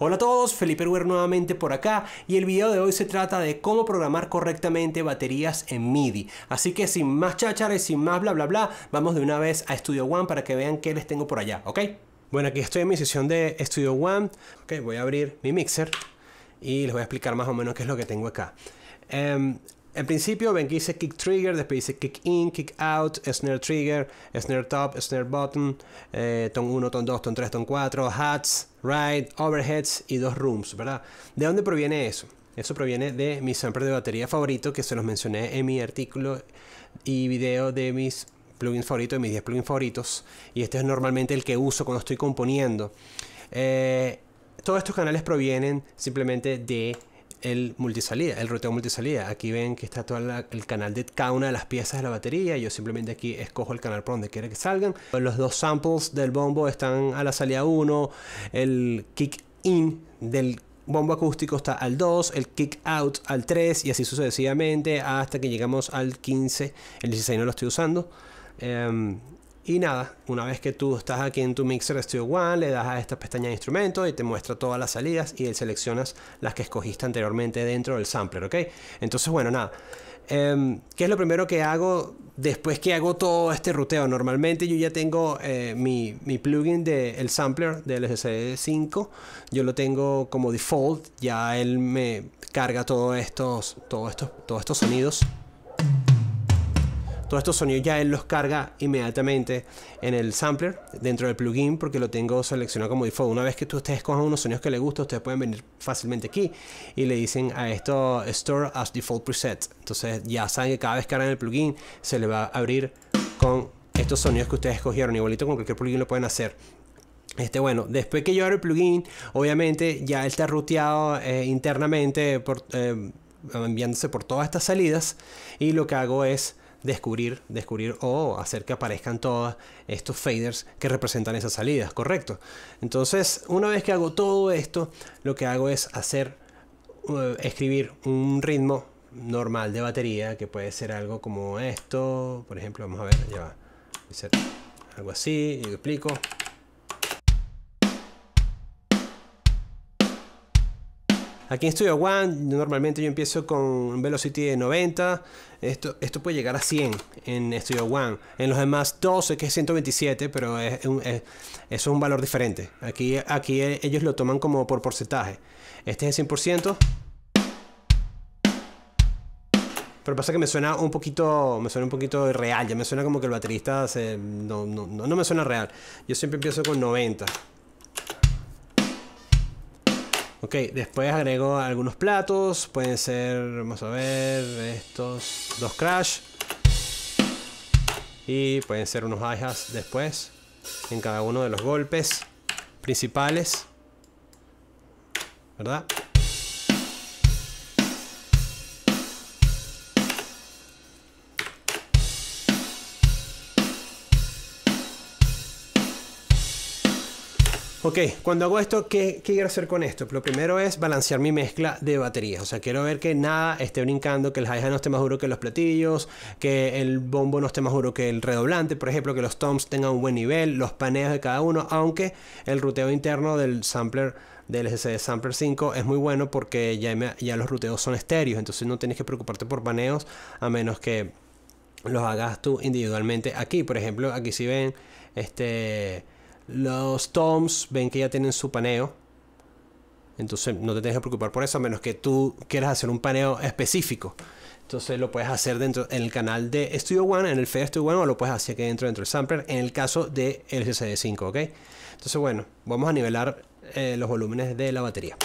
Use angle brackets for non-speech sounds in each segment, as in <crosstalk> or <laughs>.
Hola a todos, Felipe Ruer nuevamente por acá y el video de hoy se trata de cómo programar correctamente baterías en MIDI. Así que sin más cháchares, sin más bla bla bla, vamos de una vez a Studio One para que vean qué les tengo por allá, ¿ok? Bueno, aquí estoy en mi sesión de Studio One, ok, voy a abrir mi mixer y les voy a explicar más o menos qué es lo que tengo acá. Em, en principio ven que dice kick trigger, después dice kick in, kick out, snare trigger, snare top, snare bottom, eh, ton 1, ton 2, ton 3, ton 4, hats, ride, overheads y dos rooms, ¿verdad? ¿De dónde proviene eso? Eso proviene de mi sampler de batería favorito que se los mencioné en mi artículo y video de mis plugins favoritos, de mis 10 plugins favoritos. Y este es normalmente el que uso cuando estoy componiendo. Eh, todos estos canales provienen simplemente de el multisalida, el ruteo multisalida. Aquí ven que está todo el canal de cada una de las piezas de la batería. Yo simplemente aquí escojo el canal por donde quiera que salgan. Los dos samples del bombo están a la salida 1. El kick in del bombo acústico está al 2, el kick out al 3 y así sucesivamente hasta que llegamos al 15. El 16 no lo estoy usando. Em, y nada, una vez que tú estás aquí en tu Mixer Studio One, le das a esta pestaña de instrumentos y te muestra todas las salidas y seleccionas las que escogiste anteriormente dentro del sampler, ¿ok? Entonces, bueno, nada. Em, ¿Qué es lo primero que hago después que hago todo este ruteo? Normalmente yo ya tengo eh, mi, mi, plugin del sampler del SC5. Yo lo tengo como default. Ya él me carga todos estos, estos, todos estos sonidos todos estos sonidos ya él los carga inmediatamente en el sampler dentro del plugin porque lo tengo seleccionado como default. Una vez que ustedes cojan unos sonidos que les gustan, ustedes pueden venir fácilmente aquí y le dicen a esto Store as Default Preset. Entonces ya saben que cada vez que cargan el plugin se le va a abrir con estos sonidos que ustedes escogieron. Igualito con cualquier plugin lo pueden hacer. Este, bueno, después que yo abro el plugin, obviamente ya está ruteado eh, internamente por, eh, enviándose por todas estas salidas y lo que hago es descubrir, descubrir o hacer que aparezcan todos estos faders que representan esas salidas, ¿correcto? Entonces, una vez que hago todo esto, lo que hago es hacer, uh, escribir un ritmo normal de batería, que puede ser algo como esto, por ejemplo, vamos a ver, ya va, algo así, y lo explico. Aquí en Studio One normalmente yo empiezo con un velocity de 90. Esto, esto puede llegar a 100 en Studio One. En los demás 12 que es 127, pero es, eso es un valor diferente. Aquí, aquí ellos lo toman como por porcentaje. Este es el 100%. Pero pasa que me suena un poquito, me suena un poquito real. Ya me suena como que el baterista no, no, no me suena real. Yo siempre empiezo con 90. Ok, después agrego algunos platos. Pueden ser, vamos a ver, estos dos crash. Y pueden ser unos hi-hats después. En cada uno de los golpes principales. ¿Verdad? Ok, cuando hago esto, ¿qué, quiero hacer con esto? Lo primero es balancear mi mezcla de baterías. O sea, quiero ver que nada esté brincando, que el hi-hat no esté más duro que los platillos, que el bombo no esté más duro que el redoblante, por ejemplo, que los toms tengan un buen nivel, los paneos de cada uno, aunque el ruteo interno del sampler del SSD Sampler 5 es muy bueno porque ya, ya los ruteos son estéreos, entonces no tienes que preocuparte por paneos a menos que los hagas tú individualmente aquí. Por ejemplo, aquí si ven, este los toms ven que ya tienen su paneo. Entonces no te tienes que preocupar por eso, a menos que tú quieras hacer un paneo específico. Entonces lo puedes hacer dentro en el canal de Studio One, en el Fed Studio One, o lo puedes hacer aquí dentro, dentro del sampler, en el caso de el SSD5, ¿ok? Entonces bueno, vamos a nivelar eh, los volúmenes de la batería.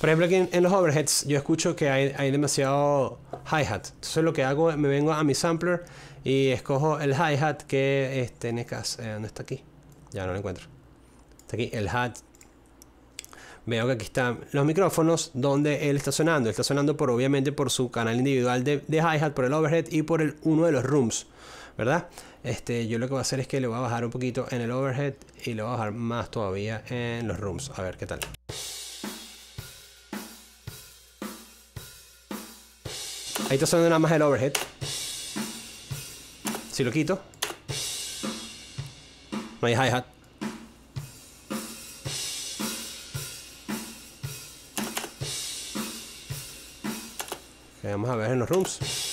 Por ejemplo, aquí en, los overheads yo escucho que hay, demasiado hi-hat. Entonces lo que hago, me vengo a mi sampler y escojo el hi-hat que este, en caso, eh, ¿dónde está aquí? Ya no lo encuentro. Está aquí el hat. Veo que aquí están los micrófonos donde él está sonando. está sonando por obviamente por su canal individual de, hi-hat, por el overhead y por uno de los rooms. ¿Verdad? Este, yo lo que voy a hacer es que le voy a bajar un poquito en el overhead y le voy a bajar más todavía en los rooms. A ver qué tal. Ahí está sonando nada más el overhead. Si lo quito, no hay hi-hat. Vamos a ver en los rooms.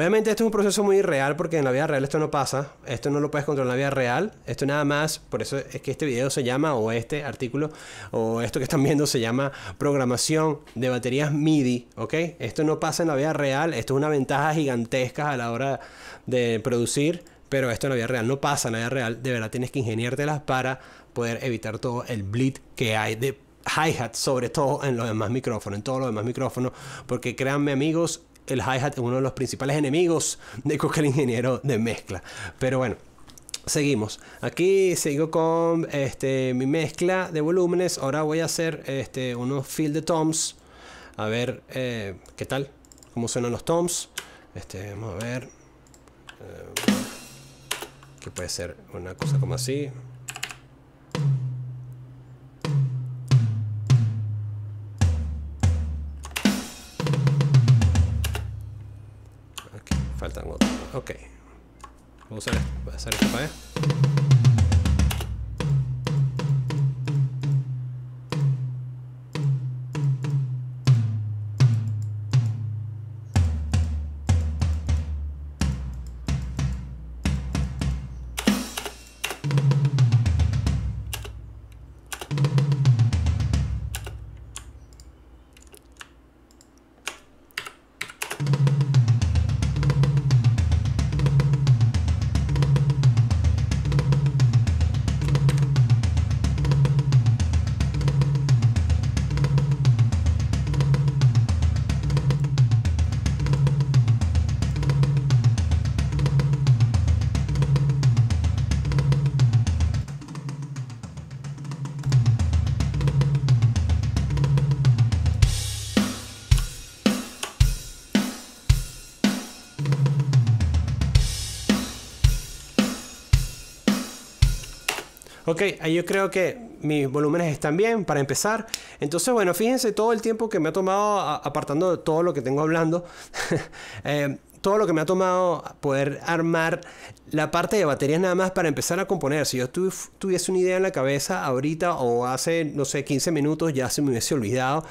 Obviamente esto es un proceso muy real porque en la vida real esto no pasa, esto no lo puedes controlar en la vida real, esto nada más, por eso es que este video se llama, o este artículo, o esto que están viendo se llama programación de baterías MIDI, ¿ok? Esto no pasa en la vida real, esto es una ventaja gigantesca a la hora de producir, pero esto en la vida real no pasa en la vida real, de verdad tienes que ingeniártelas para poder evitar todo el bleed que hay de hi-hat, sobre todo en los demás micrófonos, en todos los demás micrófonos, porque créanme amigos, el hi-hat es uno de los principales enemigos de cualquier ingeniero de mezcla. Pero bueno, seguimos. Aquí sigo con este, mi mezcla de volúmenes. Ahora voy a hacer este, unos fill de toms. A ver eh, qué tal, cómo suenan los toms. Este, vamos a ver. Eh, que puede ser una cosa como así. Faltan otros. Ok. Vamos a hacer esto para Ok, ahí yo creo que mis volúmenes están bien para empezar. Entonces, bueno, fíjense todo el tiempo que me ha tomado, apartando todo lo que tengo hablando, <laughs> eh, todo lo que me ha tomado poder armar la parte de baterías nada más para empezar a componer. Si yo tuviese una idea en la cabeza ahorita o hace, no sé, 15 minutos, ya se me hubiese olvidado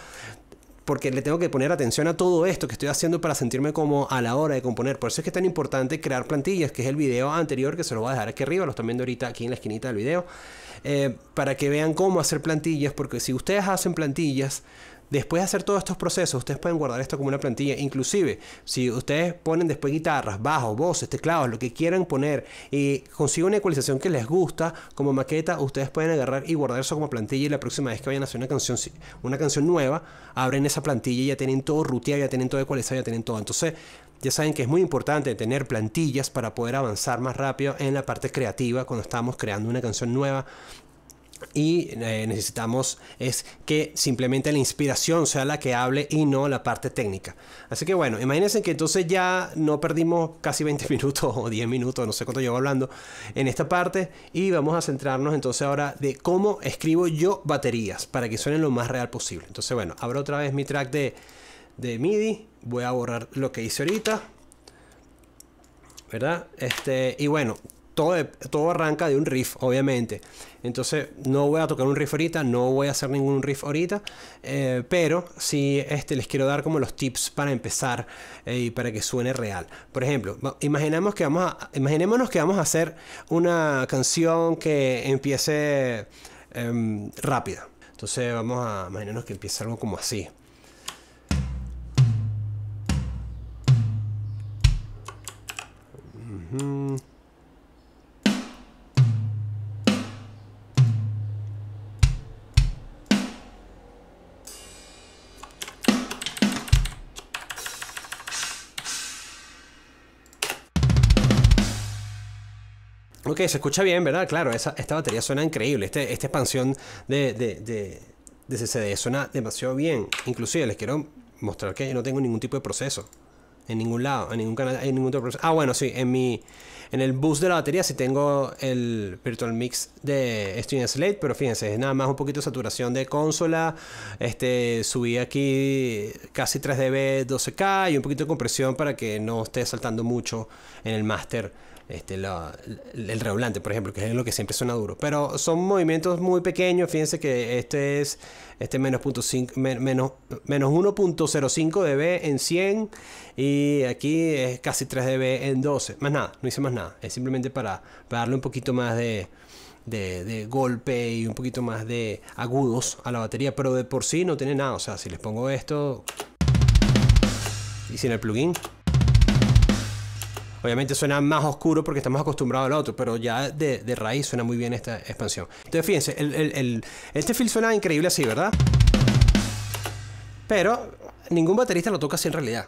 porque le tengo que poner atención a todo esto que estoy haciendo para sentirme como a la hora de componer. Por eso es que es tan importante crear plantillas, que es el video anterior que se lo voy a dejar aquí arriba, lo están viendo ahorita aquí en la esquinita del video, eh, para que vean cómo hacer plantillas, porque si ustedes hacen plantillas, Después de hacer todos estos procesos, ustedes pueden guardar esto como una plantilla. Inclusive, si ustedes ponen después guitarras, bajos, voces, teclados, lo que quieran poner y consiguen una ecualización que les gusta como maqueta, ustedes pueden agarrar y guardar eso como plantilla y la próxima vez que vayan a hacer una canción, una canción nueva, abren esa plantilla y ya tienen todo ruteado, ya tienen todo ecualizado, ya tienen todo. Entonces, ya saben que es muy importante tener plantillas para poder avanzar más rápido en la parte creativa cuando estamos creando una canción nueva y eh, necesitamos es que simplemente la inspiración sea la que hable y no la parte técnica. Así que bueno, imagínense que entonces ya no perdimos casi 20 <laughs> minutos o 10 minutos, no sé cuánto llevo hablando en esta parte y vamos a centrarnos entonces ahora de cómo escribo yo baterías para que suenen lo más real posible. Entonces bueno, abro otra vez mi track de, de MIDI, voy a borrar lo que hice ahorita. ¿Verdad? Este, y bueno, todo, arranca de un riff, obviamente. Entonces, no voy a tocar un riff ahorita, no voy a hacer ningún riff ahorita, eh, pero sí este, les quiero dar como los tips para empezar eh, y para que suene real. Por ejemplo, imaginemos que vamos a, imaginémonos que vamos a hacer una canción que empiece em, rápida. Entonces, vamos a imaginarnos que empiece algo como así. Ok, se escucha bien, ¿verdad? Claro, esa, esta batería suena increíble. Este, esta expansión de, de, de, de CCD suena demasiado bien. Inclusive les quiero mostrar que no tengo ningún tipo de proceso. En ningún lado, en ningún canal hay ningún tipo. Ah, bueno, sí, en mi en el bus de la batería sí tengo el Virtual Mix de Studio Slate, pero fíjense, es nada más un poquito de saturación de consola. Este, subí aquí casi 3 dB 12K y un poquito de compresión para que no esté saltando mucho en el master este, el redoblante, por ejemplo, que es lo que siempre suena duro. Pero son movimientos muy pequeños. Fíjense que este es este menos, menos, menos 1.05 dB en 100 y aquí es casi 3 dB en 12. Más nada, no hice más nada. Es simplemente para, darle un poquito más de, de, golpe y un poquito más de agudos a la batería, pero de por sí no tiene nada. O sea, si les pongo esto y sin el plugin, Obviamente suena más oscuro porque estamos acostumbrados al otro, pero ya de, raíz suena muy bien esta expansión. Entonces fíjense, el, este feel suena increíble así, ¿verdad? Pero ningún baterista lo toca así en realidad.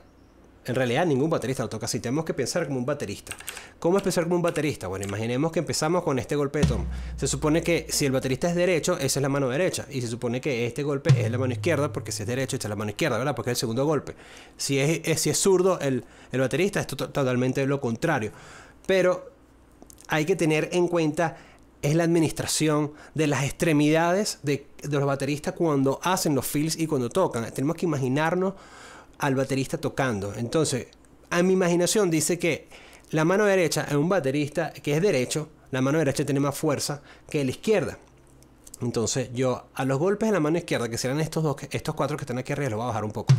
En realidad ningún baterista lo toca así. Tenemos que pensar como un baterista. ¿Cómo es pensar como un baterista? Bueno, imaginemos que empezamos con este golpe de tom. Se supone que si el baterista es derecho, esa es la mano derecha. Y se supone que este golpe es la mano izquierda, porque si es derecho, esta es la mano izquierda, ¿verdad? Porque es el segundo golpe. Si es, si es zurdo, el, el baterista es totalmente lo contrario. Pero hay que tener en cuenta es la administración de las extremidades de, de los bateristas cuando hacen los fills y cuando tocan. Tenemos que imaginarnos al baterista tocando. Entonces, a mi imaginación dice que la mano derecha en un baterista que es derecho, la mano derecha tiene más fuerza que la izquierda. Entonces, yo a los golpes de la mano izquierda, que serán estos dos, estos cuatro que están aquí arriba, los voy a bajar un poco.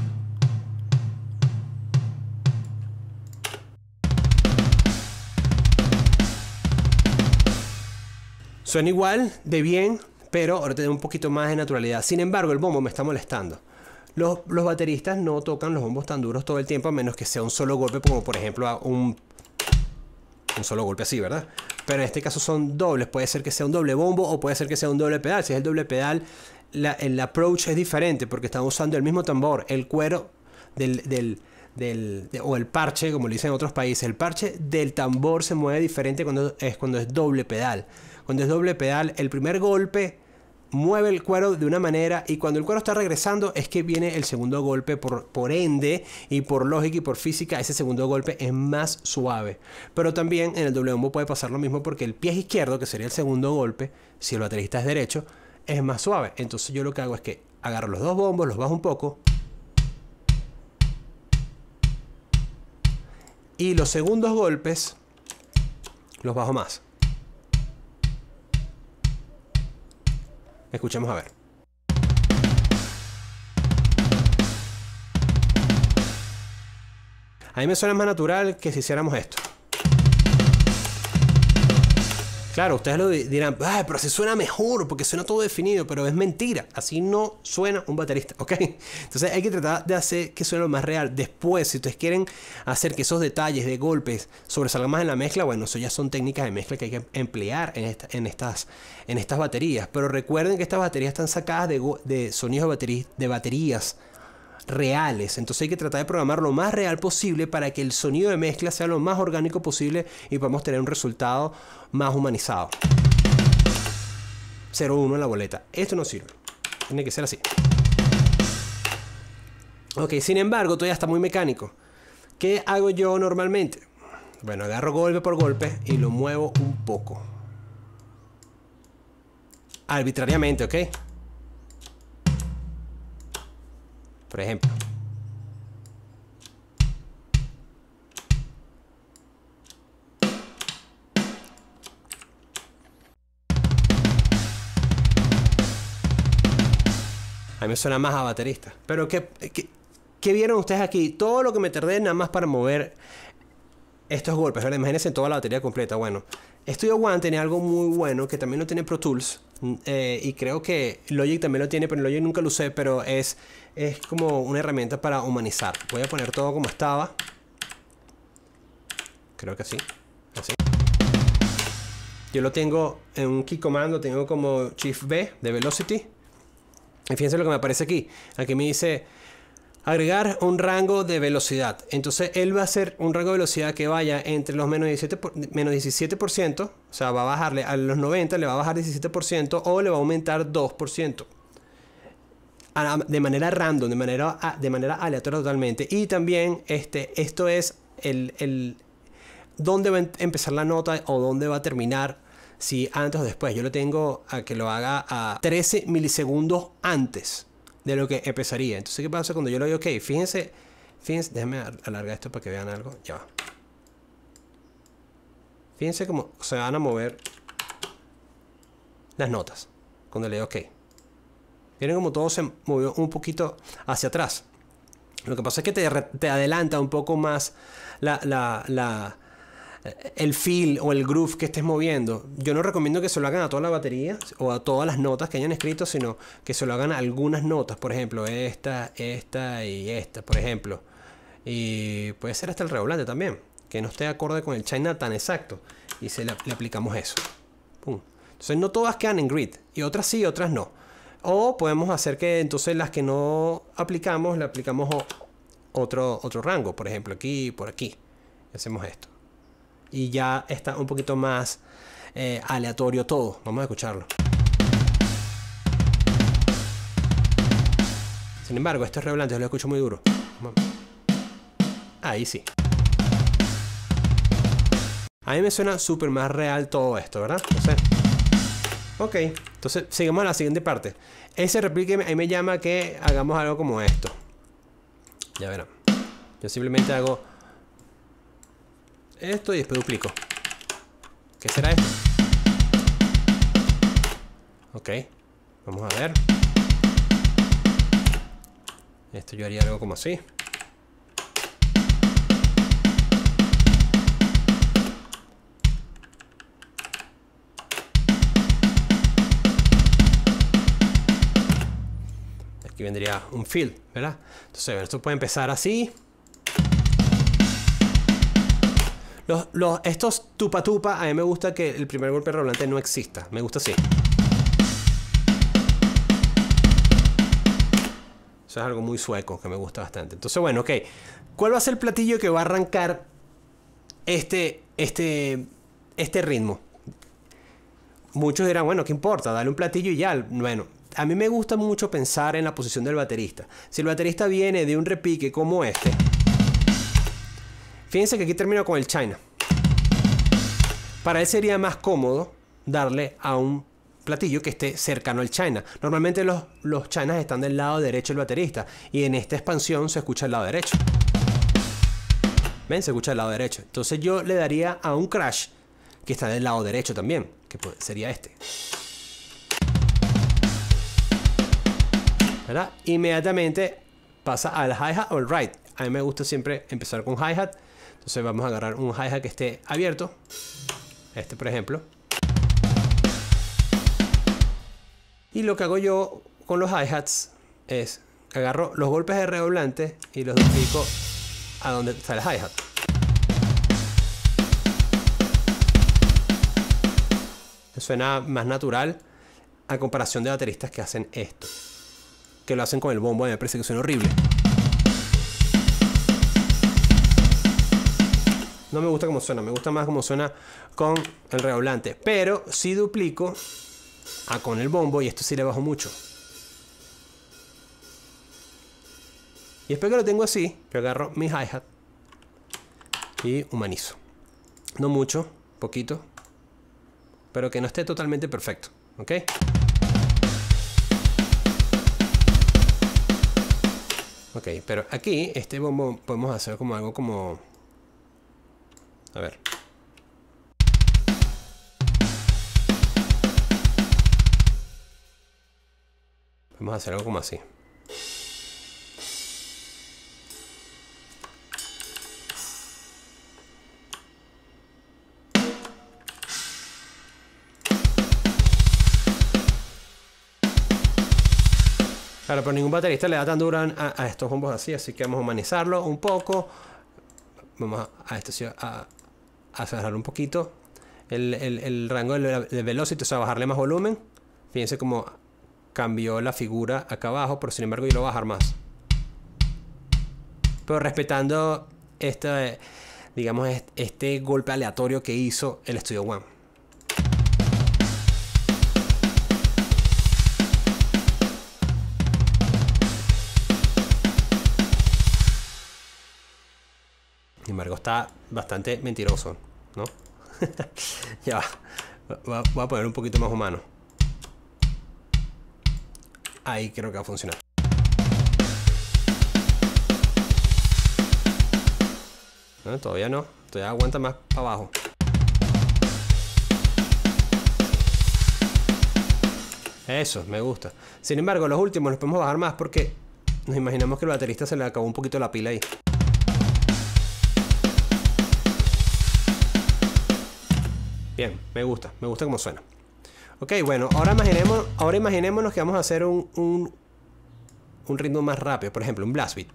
Suena igual de bien, pero ahora tiene un poquito más de naturalidad. Sin embargo, el bombo me está molestando. Los, bateristas no tocan los bombos tan duros todo el tiempo, a menos que sea un solo golpe, como por ejemplo un, un solo golpe así, ¿verdad? Pero en este caso son dobles, puede ser que sea un doble bombo o puede ser que sea un doble pedal. Si es el doble pedal, el approach es diferente porque están usando el mismo tambor, el cuero del, del, del o el parche, como lo dicen en otros países. El parche del tambor se mueve diferente cuando es, cuando es doble pedal. Cuando es doble pedal, el primer golpe mueve el cuero de una manera y cuando el cuero está regresando es que viene el segundo golpe. Por, por ende y por lógica y por física ese segundo golpe es más suave. Pero también en el doble bombo puede pasar lo mismo porque el pie izquierdo que sería el segundo golpe si el baterista es derecho es más suave. Entonces yo lo que hago es que agarro los dos bombos los bajo un poco. Y los segundos golpes los bajo más Escuchemos a ver. A mí me suena más natural que si hiciéramos esto. Claro, ustedes lo dirán, Ay, pero así suena mejor porque suena todo definido, pero es mentira. Así no suena un baterista, ¿ok? Entonces hay que tratar de hacer que suene lo más real. Después, si ustedes quieren hacer que esos detalles de golpes sobresalgan más en la mezcla, bueno, eso ya son técnicas de mezcla que hay que emplear en, en, estas, en estas baterías. Pero recuerden que estas baterías están sacadas de, de sonidos de baterías reales. Entonces hay que tratar de programar lo más real posible para que el sonido de mezcla sea lo más orgánico posible y podamos tener un resultado más humanizado. 0-1 en la boleta. Esto no sirve. Tiene que ser así. Ok, sin embargo, todavía está muy mecánico. ¿Qué hago yo normalmente? Bueno, agarro golpe por golpe y lo muevo un poco. Arbitrariamente, ¿ok? Por ejemplo. A mí me suena más a baterista. Pero ¿qué, qué, vieron ustedes aquí? Todo lo que me tardé nada más para mover estos golpes. Imagínense toda la batería completa. Bueno, Studio One tiene algo muy bueno que también lo tiene Pro Tools. Mm, eh, y creo que Logic también lo tiene, pero Logic nunca lo usé, pero es, es como una herramienta para humanizar. Voy a poner todo como estaba. Creo que así. Así. Yo lo tengo en un key command, lo tengo como Shift B de Velocity. Y fíjense lo que me aparece aquí. Aquí me dice agregar un rango de velocidad. Entonces él va a hacer un rango de velocidad que vaya entre los menos 17%, menos 17%, o sea, va a bajarle a los 90, le va a bajar 17% o le va a aumentar 2%. De manera random, de manera, de manera aleatoria totalmente. Y también este, esto es el, el dónde va a empezar la nota o dónde va a terminar si antes o después. Yo lo tengo a que lo haga a 13 milisegundos antes de lo que empezaría. Entonces, ¿qué pasa cuando yo lo digo? Ok, fíjense, fíjense, déjenme alargar esto para que vean algo. Ya va. Fíjense cómo se van a mover las notas cuando le digo OK. Miren como todo se movió un poquito hacia atrás. Lo que pasa es que te, te adelanta un poco más la, la, el feel o el groove que estés moviendo. Yo no recomiendo que se lo hagan a toda la batería o a todas las notas que hayan escrito, sino que se lo hagan a algunas notas, por ejemplo, esta, esta y esta, por ejemplo. Y puede ser hasta el redoblante también, que no esté acorde con el China tan exacto. Y se le, aplicamos eso. Entonces no todas quedan en grid, y otras sí, otras no. O podemos hacer que entonces las que no aplicamos, le aplicamos otro, otro rango, por ejemplo, aquí por aquí. hacemos esto y ya está un poquito más eh, aleatorio todo. Vamos a escucharlo. Sin embargo, este es yo lo escucho muy duro. Ahí sí. A mí me suena súper más real todo esto, ¿verdad? Ok, entonces sigamos a la siguiente parte. Ese replique ahí me llama que hagamos algo como esto. Ya verán. Yo simplemente hago esto y después duplico. ¿Qué será esto? Ok, vamos a ver. Esto yo haría algo como así. Aquí vendría un fill, ¿verdad? Entonces, esto puede empezar así. Los, estos tupa tupa, a mí me gusta que el primer golpe redoblante no exista. Me gusta así. Eso es algo muy sueco que me gusta bastante. Entonces, bueno, ok. ¿Cuál va a ser el platillo que va a arrancar este, este, este ritmo? Muchos dirán, bueno, ¿qué importa? Dale un platillo y ya. Bueno, a mí me gusta mucho pensar en la posición del baterista. Si el baterista viene de un repique como este, Fíjense que aquí termino con el China. Para él sería más cómodo darle a un platillo que esté cercano al China. Normalmente los, los Chinas están del lado derecho del baterista y en esta expansión se escucha el lado derecho. ¿Ven? Se escucha el lado derecho. Entonces yo le daría a un crash que está del lado derecho también, que sería este. ¿Verdad? Inmediatamente pasa al hi-hat o el ride. A mí me gusta siempre empezar con hi-hat entonces vamos a agarrar un hi-hat que esté abierto. Este, por ejemplo. Y lo que hago yo con los hi-hats es agarro los golpes de redoblante y los duplico a donde está el hi-hat. Suena más natural a comparación de bateristas que hacen esto. Que lo hacen con el bombo me parece que suena horrible. No me gusta como suena, me gusta más como suena con el redoblante. Pero si duplico a con el bombo y esto sí le bajo mucho. Y después que lo tengo así, yo agarro mi hi-hat y humanizo. No mucho, poquito, pero que no esté totalmente perfecto. ¿Ok? Ok, pero aquí este bombo podemos hacer como algo como a ver. Vamos a hacer algo como así. Claro, pero ningún baterista le da tan duro a, estos bombos así, así que vamos a humanizarlo un poco. Vamos a, a esto a, acelerar un poquito el, rango de velocity, o sea, bajarle más volumen. Fíjense cómo cambió la figura acá abajo, pero sin embargo yo lo a bajar más. pero respetando este, digamos, este golpe aleatorio que hizo el Studio One. Sin embargo, está bastante mentiroso, ¿no? <laughs> ya va. Voy a poner un poquito más humano. Ahí creo que va a funcionar. todavía no. Todavía aguanta más para abajo. Eso, me gusta. Sin embargo, los últimos los podemos bajar más porque nos imaginamos que el baterista se le acabó un poquito la pila ahí. Bien, me gusta, me gusta cómo suena. Ok, bueno, ahora imaginemos, ahora imaginémonos que vamos a hacer un, un, un ritmo más rápido. Por ejemplo, un blast beat.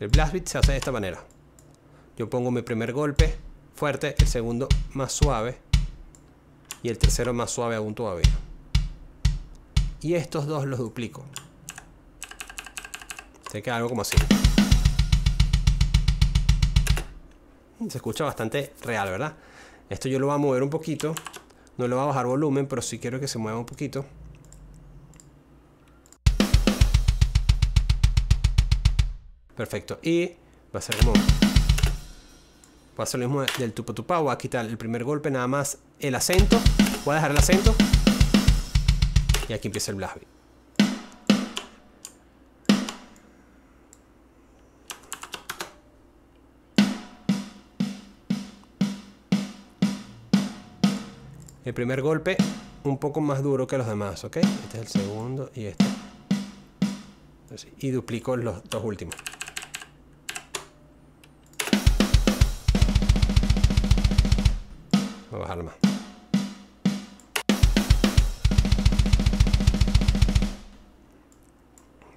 El blast beat se hace de esta manera. Yo pongo mi primer golpe fuerte, el segundo más suave y el tercero más suave aún todavía. Y estos dos los duplico. Se queda algo como así. Se escucha bastante real, ¿verdad? Esto yo lo voy a mover un poquito. No le voy a bajar volumen, pero sí quiero que se mueva un poquito. Perfecto. Y va a ser como... Voy a hacer lo mismo del tupo tupa. Voy a quitar el primer golpe nada más el acento. Voy a dejar el acento. Y aquí empieza el blast. El primer golpe un poco más duro que los demás, ¿ok? Este es el segundo y este. Y duplico los dos últimos. Voy a más.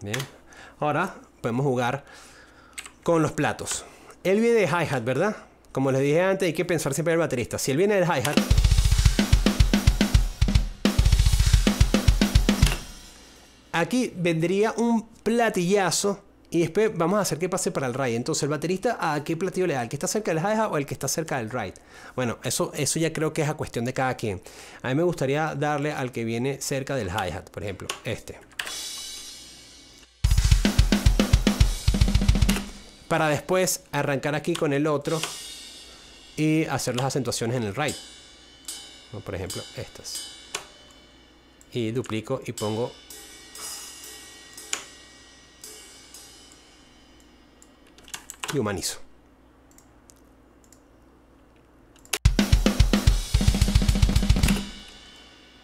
Bien. Ahora podemos jugar con los platos. Él viene de hi-hat, ¿verdad? Como les dije antes, hay que pensar siempre en el baterista. Si él viene del hi-hat, aquí vendría un platillazo y después vamos a hacer que pase para el ride. Entonces, el baterista, ¿a qué platillo le da? ¿El que está cerca del hi-hat o el que está cerca del ride? Bueno, eso, eso ya creo que es a cuestión de cada quien. A mí me gustaría darle al que viene cerca del hi-hat, por ejemplo, este. Para después arrancar aquí con el otro y hacer las acentuaciones en el ride. Por ejemplo, estas. Y duplico y pongo y humanizo.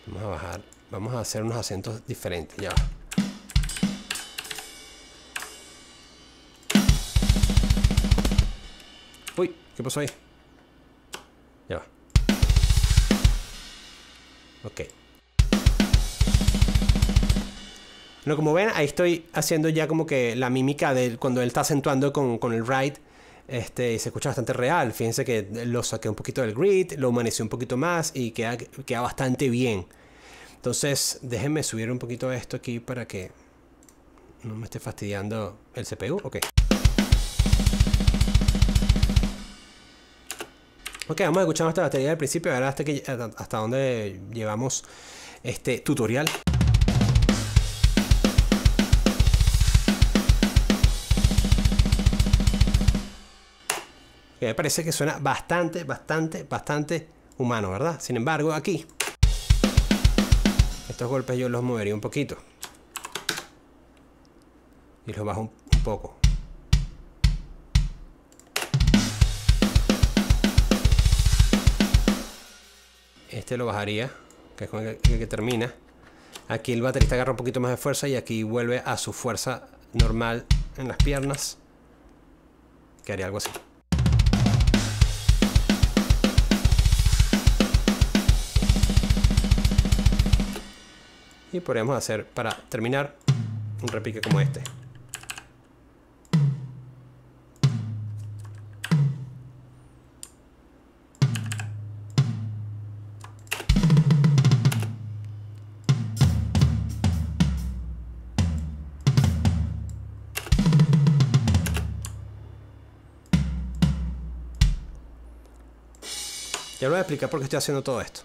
Vamos a bajar, vamos a hacer unos acentos diferentes, ya Uy, ¿qué pasó ahí? Ya va. Ok. No, como ven, ahí estoy haciendo ya como que la mímica de cuando él está acentuando con, el ride. Este, se escucha bastante real. Fíjense que lo saqué un poquito del grid, lo humanecí un poquito más y queda, queda bastante bien. Entonces, déjenme subir un poquito esto aquí para que no me esté fastidiando el CPU. Ok. Ok, vamos a escuchar esta batería del principio, a ver hasta, que, hasta dónde llevamos este tutorial. Que me parece que suena bastante, bastante, bastante humano, ¿verdad? Sin embargo, aquí, estos golpes yo los movería un poquito. Y los bajo un, poco. Este lo bajaría, que es con el que termina. Aquí el baterista agarra un poquito más de fuerza y aquí vuelve a su fuerza normal en las piernas. Que haría algo así. Y podríamos hacer, para terminar, un repique como este. Ya lo voy a explicar por qué estoy haciendo todo esto.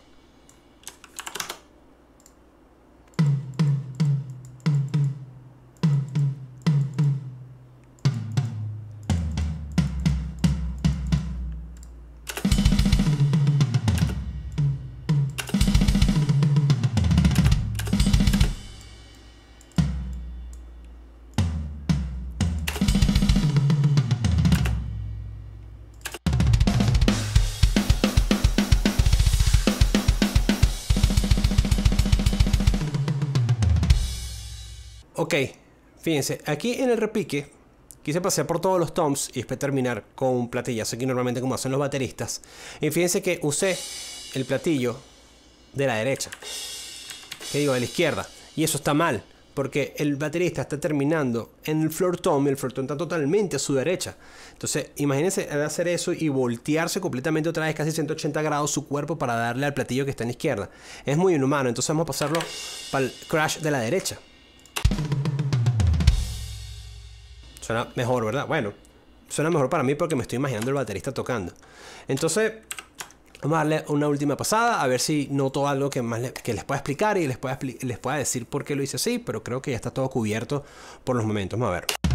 Fíjense, aquí en el repique quise pasar por todos los toms y después terminar con un platillazo aquí normalmente como hacen los bateristas. Y fíjense que usé el platillo de la derecha, que digo de la izquierda, y eso está mal. Porque el baterista está terminando en el floor tom y el floor tom está totalmente a su derecha. Entonces, imagínense hacer eso y voltearse completamente otra vez, casi 180 grados su cuerpo para darle al platillo que está en la izquierda. Es muy inhumano. Entonces, vamos a pasarlo para el crash de la derecha. Suena mejor, ¿verdad? Bueno, suena mejor para mí porque me estoy imaginando el baterista tocando. Entonces, vamos a darle una última pasada a ver si noto algo que, más que les pueda explicar y les pueda, les pueda decir por qué lo hice así, pero creo que ya está todo cubierto por los momentos. Vamos a ver.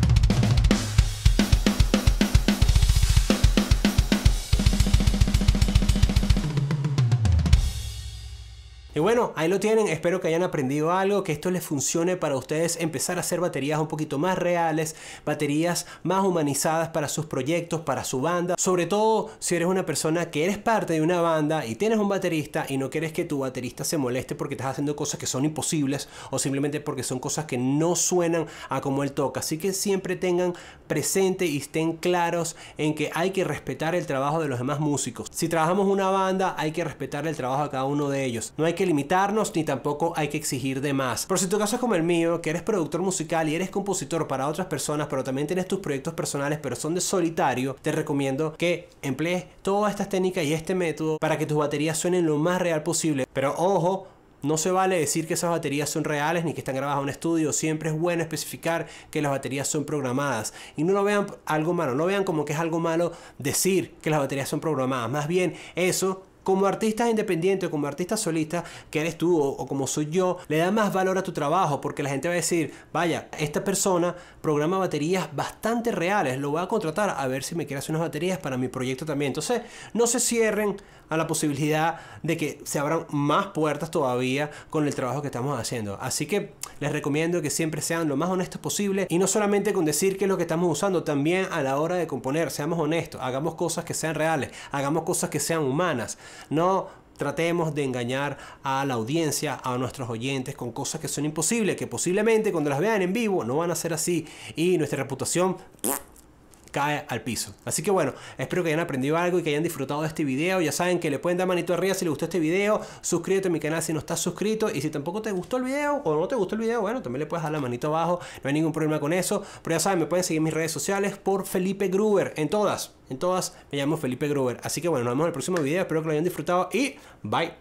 Y bueno, ahí lo tienen, espero que hayan aprendido algo, que esto les funcione para ustedes empezar a hacer baterías un poquito más reales, baterías más humanizadas para sus proyectos, para su banda. Sobre todo si eres una persona que eres parte de una banda y tienes un baterista y no quieres que tu baterista se moleste porque estás haciendo cosas que son imposibles o simplemente porque son cosas que no suenan a como él toca. Así que siempre tengan presente y estén claros en que hay que respetar el trabajo de los demás músicos. Si trabajamos una banda hay que respetar el trabajo de cada uno de ellos. No hay que limitarnos ni tampoco hay que exigir de más. Por si tu caso es como el mío, que eres productor musical y eres compositor para otras personas, pero también tienes tus proyectos personales, pero son de solitario, te recomiendo que emplees todas estas técnicas y este método para que tus baterías suenen lo más real posible. Pero ojo, no se vale decir que esas baterías son reales ni que están grabadas en un estudio. Siempre es bueno especificar que las baterías son programadas. Y no lo vean algo malo. No vean como que es algo malo decir que las baterías son programadas. Más bien, eso como artista independiente o como artista solista que eres tú o, como soy yo, le da más valor a tu trabajo porque la gente va a decir, vaya, esta persona programa baterías bastante reales, lo voy a contratar a ver si me quiere hacer unas baterías para mi proyecto también. Entonces, no se cierren a la posibilidad de que se abran más puertas todavía con el trabajo que estamos haciendo. Así que les recomiendo que siempre sean lo más honestos posible y no solamente con decir qué es lo que estamos usando, también a la hora de componer, seamos honestos, hagamos cosas que sean reales, hagamos cosas que sean humanas. No tratemos de engañar a la audiencia, a nuestros oyentes con cosas que son imposibles, que posiblemente cuando las vean en vivo no van a ser así y nuestra reputación cae al piso. Así que bueno, espero que hayan aprendido algo y que hayan disfrutado de este video. Ya saben que le pueden dar manito arriba si les gustó este video. Suscríbete a mi canal si no estás suscrito. Y si tampoco te gustó el video o no te gustó el video, bueno, también le puedes dar la manito abajo. No hay ningún problema con eso. Pero ya saben, me pueden seguir en mis redes sociales por Felipe Gruber. En todas, en todas me llamo Felipe Gruber. Así que bueno, nos vemos en el próximo video. Espero que lo hayan disfrutado y bye.